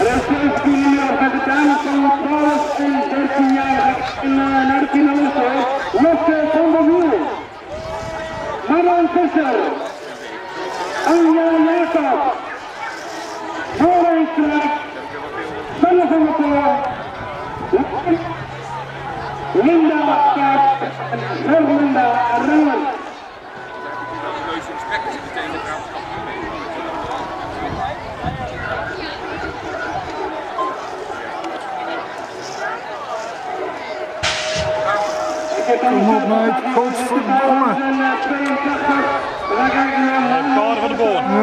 Reserve junior bij de dames van 12 en 13 jaar in, naar de finalisten. Lotte van der Wiel. Marlon Visser. Anja Jacob. Florijn Straat. Sanne van der Poel. Linda Kaap en Herlinda Kom op, meid. Godverdomme. Kader van de Boorn.